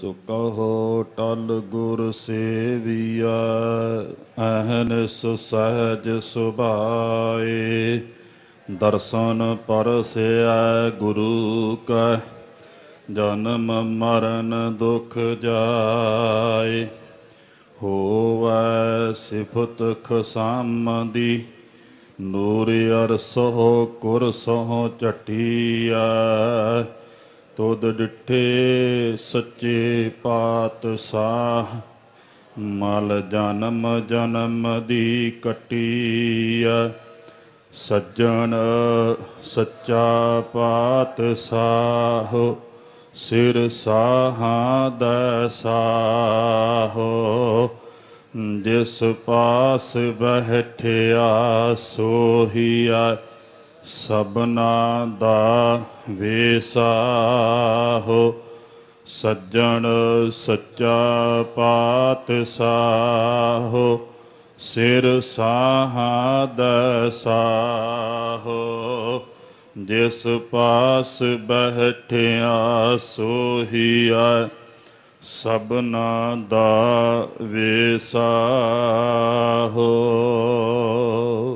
ਸੋ ਕਹੋ ਟਲ ਗੁਰ ਸੇਵੀਆ ਅਹਨਿਸ ਸਹਜ ਸੁਭਾਏ। ਦਰਸ਼ਨ ਪਰਸਿਆ ਗੁਰੂ ਕੈ, ਜਨਮ ਮਰਨ ਦੁਖ ਜਾਏ। ਹੋਵੈ ਸਿਫਤ ਖਸਾਮਦੀ, ਨੂਰ ਅਰਸੋ ਕੁਰਸੋ ਚਟੀਆ ਤੁਧ ਡਿਠੇ ਸੱਚੇ ਪਾਤਸ਼ਾਹ, ਮਲ ਜਨਮ ਜਨਮ ਦੀ ਕਟੀਆ ਸੱਜਣ ਸੱਚਾ ਪਾਤਸ਼ਾਹ, ਸਿਰ ਸਾਹਾਂ ਦਾ ਸਾਹੋ। ਜਿਸ ਪਾਸ ਬਹਿਠਿਆ ਸੋਹੀਆ ਸਬਨਾ ਦਾ ਵੇਸਾਹੋ, ਸੱਜਣ ਸੱਚਾ ਪਾਤਸ਼ਾਹੋ, ਸਿਰ ਸਾਹਾਂ ਦਾ ਜਿਸ ਪਾਸ ਬਹਿਠਿਆ ਸੋਹੀਆ ਸਬਨਾ ਦਾ ਵੇਸਾਹੋ।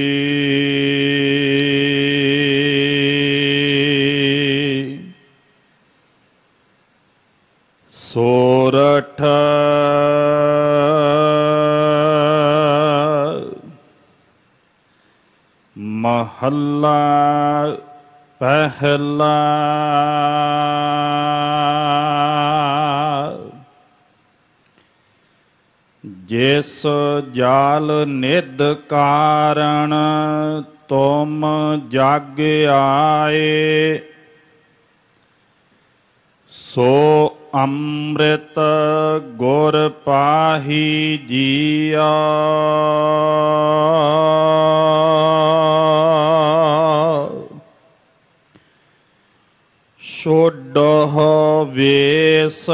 ਮਹੱਲਾ ਪਹਿਲਾ। ਜਿਸ ਜਾਲ ਨਿਦ ਕਾਰਣ ਤੁਮ ਜਗ ਆਏ ਸੋ ਅੰਮ੍ਰਿਤ ਗੁਰ ਪਾਹੀ ਜੀਆ। ਛੋਡਹ ਵੇਸ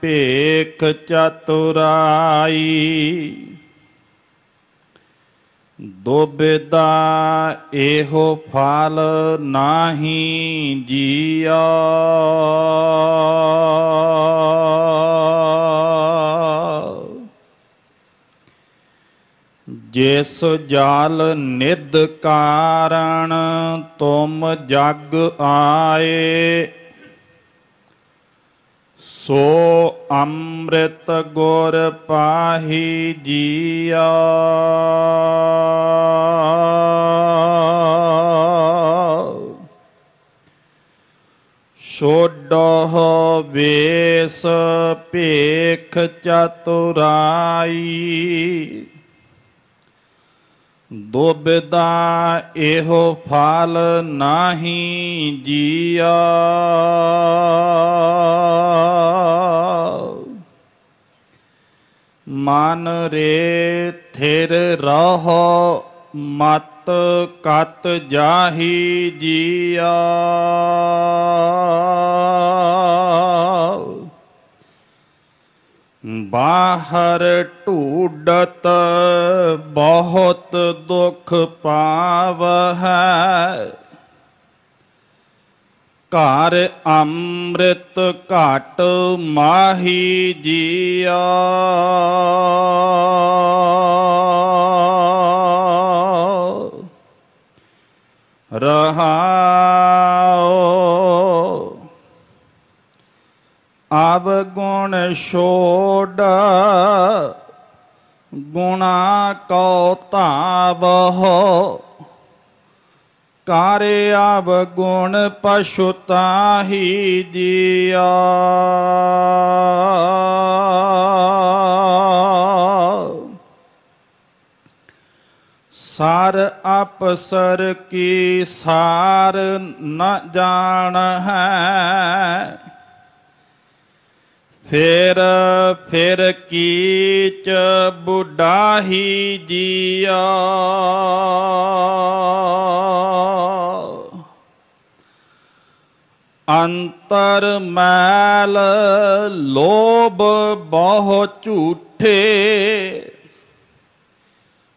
ਭੇਖ ਚਤੁਰਾਈ। ਦੁਬਿਦਾ ਇਹੋ ਫਲ ਨਾਹੀ ਜੀਆ। ਜਿਸ ਜਾਲ ਨਿਦ ਕਾਰਣ ਤੁਮ ਜਗ ਆਏ, ਸੋ ਅੰਮ੍ਰਿਤ ਗੁਰ ਪਾਹੀ ਜੀਆ। ਛੋਡਹ ਵੇਸ ਭੇਖ ਚਤੁਰਾਈ ਦੁਬਿਦਾ ਇਹੋ ਫਲ ਨਾਹੀ ਜੀਆ। ਮਨ ਰੇ ਥਿਰ ਰਹੋ ਮਤ ਕਤ ਜਾਹੀ ਜੀਆ। ਬਾਹਰ ਢੂਡਤ ਬਹੁਤ ਦੁਖ ਪਾਵ ਹੈ ਘਰ ਅੰਮ੍ਰਿਤ ਘਟ ਮਾਹੀ ਜੀਆ। ਰਹਾਓ ਆਵ ਗੁਣ ਛੋੜ, ਗੁਣਾ ਕੋ ਧਾਵਹੁ। ਕਾਰੇ ਆਵ ਗੁਣ ਪਸ਼ੁਤਾਹੀ ਜੀਆ। ਸਾਰ ਅਪਸਰ ਕੀ ਸਾਰ ਨ ਜਾਣ ਹੈ ਫਿਰ ਫਿਰ ਕੀਚ ਬੁਢਾਹੀ ਜੀਆ। ਅੰਤਰ ਮੈਲ ਲੋਭ ਬਹੁ ਝੂਠੇ,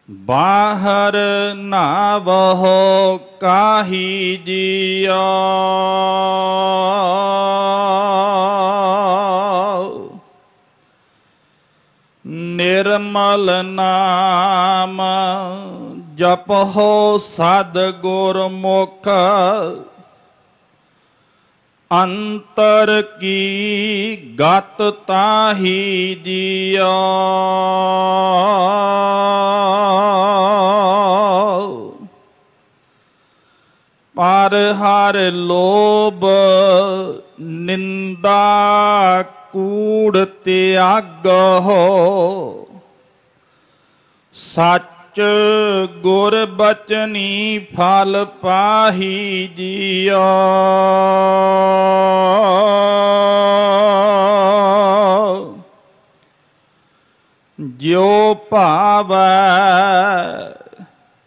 ਬਾਹਰ ਨਾ ਵਹੁ ਕਾਹੀ ਜੀਆ। ਨਿਰਮਲ ਨਾਮ, ਜਪਹੁ ਸਦ ਗੁਰਮੁਖ, ਅੰਤਰ ਕੀ ਗਤ ਤਾਹੀ ਜੀਆ ਪਰ ਹਰ ਲੋਭ ਨਿੰਦਾ ਕੂੜ ਤਿਆਗ ਹੋ ਸੱਚ ਗੁਰ ਬਚਨੀ ਫਲ ਪਾਹੀ ਜੀਓ। ਜਿਉ ਭਾਵੈ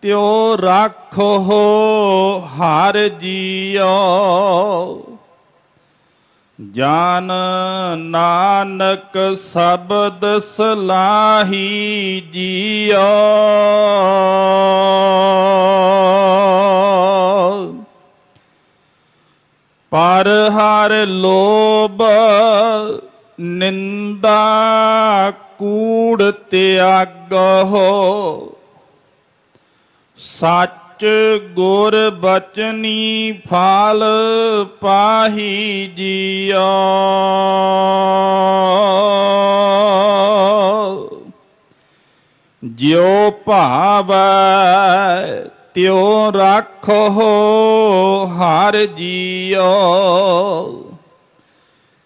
ਤਿਉ ਰਾਖੋ ਹਰ ਜੀਓ। ਜਾਨ ਨਾਨਕ ਸ਼ਬਦ ਸਲਾਹੀ ਜੀਓ। ਪਰ ਹਰ ਲੋਭ ਨਿੰਦਾ ਕੂੜ ਤਿਆਗੋ ਸੱਚ ਗੁਰ ਬਚਨੀ ਫਲ ਪਾਹੀ ਜੀਓ। ਜਿਉ ਭਾਵੈ ਤਿਉ ਰਾਖੋ ਹਰ ਜੀਓ।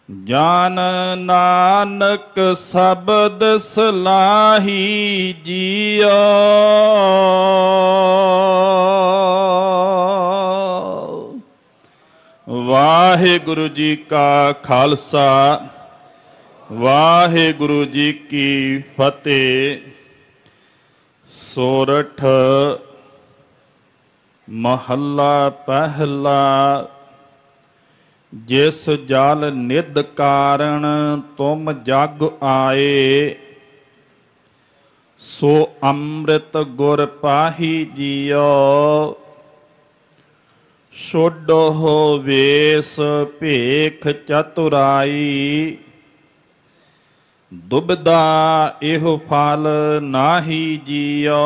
ਜਾਨ ਨਾਨਕ ਸ਼ਬਦ ਸਲਾਹੀ ਜੀਓ। ਵਾਹਿਗੁਰੂ ਜੀ ਕਾ ਖਾਲਸਾ, ਵਾਹਿਗੁਰੂ ਜੀ ਕੀ ਫਤਿਹ। ਸੋਰਠ ਮਹੱਲਾ ਪਹਿਲਾ ਜਿਸ ਜਲ ਨਿਦ ਕਾਰਣ ਤੁਮ ਜਗ ਆਏ, ਸੋ ਅੰਮ੍ਰਿਤ ਗੁਰ ਪਾਹੀ ਜੀਓ। ਹੋ ਵੇਸ ਭੇਖ ਚਤੁਰਾਈ, ਦੁਬਦਾ ਇਹ ਫਲ ਨਾਹੀ ਜੀਓ।